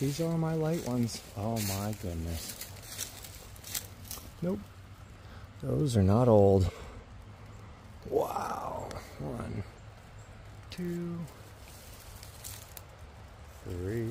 These are my light ones. Oh my goodness. Nope. Those are not old. Wow. One, two, three.